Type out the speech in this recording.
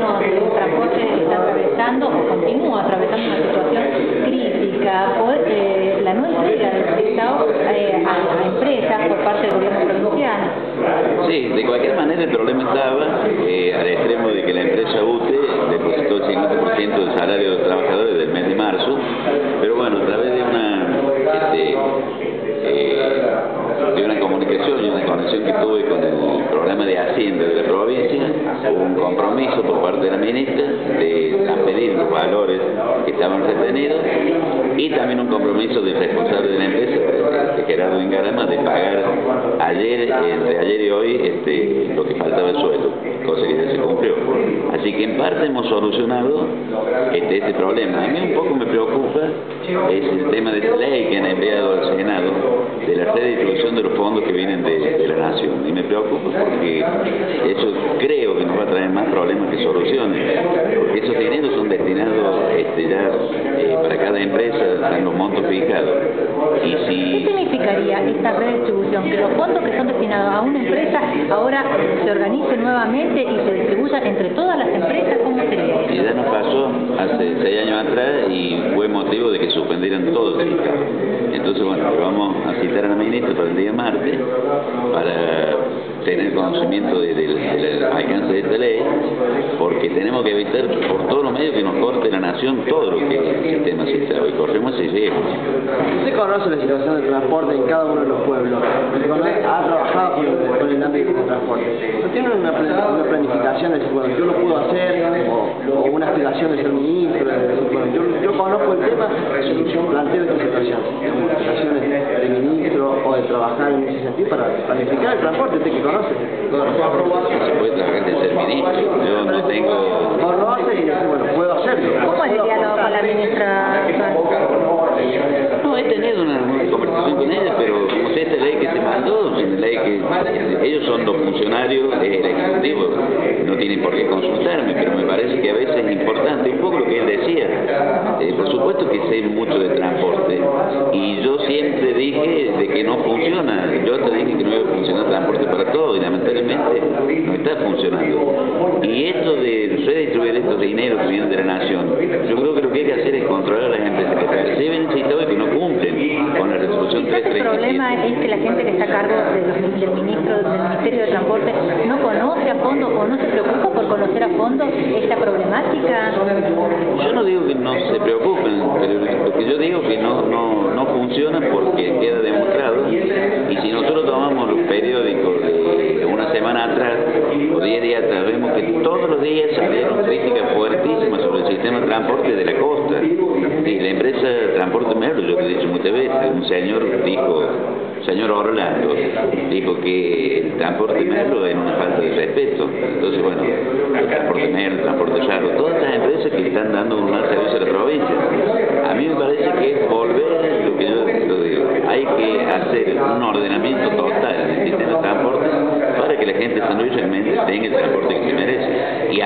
del transporte está atravesando o continúa atravesando una situación crítica por eh, la no entrega del Estado eh, a, a, empresas por parte del gobierno provincial. Sí, de cualquier manera el problema estaba eh, al extremo de que la empresa UTE depositó el 50% del salario de los trabajadores del mes de marzo, pero bueno, a través de una este, de una comunicación y una conexión que tuve con el programa de Hacienda un compromiso por parte de la ministra de pedir los valores que estaban retenidos y también un compromiso del responsable de la empresa, de Gerardo Ingarama, de pagar ayer, entre ayer y hoy, este, lo que faltaba el suelo, cosa que ya cumplió. Así que en parte hemos solucionado este, este problema. A mí un poco me preocupa es el tema de esta ley que han enviado al Senado de la redistribución de los fondos que vienen de, la Nación. Y me preocupa porque eso creo a traer más problemas que soluciones, porque esos dineros son destinados este, ya eh, para cada empresa en los montos fijados. Y si... ¿Qué significaría esta redistribución? Que los fondos que son destinados a una empresa ahora se organicen nuevamente y se distribuyan entre todas las empresas, ¿cómo sería? Y ya nos pasó hace seis años atrás y fue motivo de que suspendieran todo el fiscal. Entonces, bueno, vamos a citar a la ministra para el día martes conocimiento del alcance de esta ley, porque tenemos que evitar por todos los medios que nos corte la nación todo lo que es el sistema sistema y corremos ese riesgo. Usted conoce la situación del transporte en cada uno de los pueblos, ha trabajado con el, ámbito del transporte. ¿No tiene una, planificación de decir, bueno, yo lo puedo hacer, o, una aspiración de ser ministro, de bueno, yo, yo conozco el tema planteo esta situación, aspiraciones de ministro o de trabajar en ese sentido para planificar el transporte, usted que conoce. De ser ministro, no. No puedo hacerlo. ¿Cómo es el diálogo con la ministra? No, he tenido una, conversación con ella, pero como sé esta ley que se mandó, la ley que ellos son los funcionarios del Ejecutivo, no tienen por qué consultarme, pero me parece que a veces es importante, un poco lo que él decía, eh, por supuesto que sé mucho de transporte, y yo siempre dije de que no funciona, yo te dije que no iba a funcionar transporte para todos, y lamentablemente no está funcionando. Y esto de estos dineros que vienen de la nación, yo creo que lo que hay que hacer es controlar a las empresas que perciben ese y que no cumplen con la resolución 337. El problema es que la gente que está a cargo del, del ministro del Ministerio de Transporte no conoce a fondo o no se preocupa por conocer a fondo esta problemática. Yo no digo que no se preocupen, pero lo que yo digo que no, no, no funciona porque queda demostrado y si nosotros tomamos los periódicos de una semana atrás o diez días atrás, vemos todos los días salieron críticas fuertísimas sobre el sistema de transporte de la costa y la empresa Transporte Merlo, yo lo he dicho muchas veces, un señor dijo, señor Orlando, dijo que el transporte Merlo era una falta de respeto. Entonces, bueno, el transporte Merlo, transporte Charro, todas estas empresas que están dando un mal servicio a la provincia. A mí me parece que volver, lo que yo digo, hay que hacer un ordenamiento total del sistema de transporte para la gente San Luis realmente tenga el transporte que merece. Y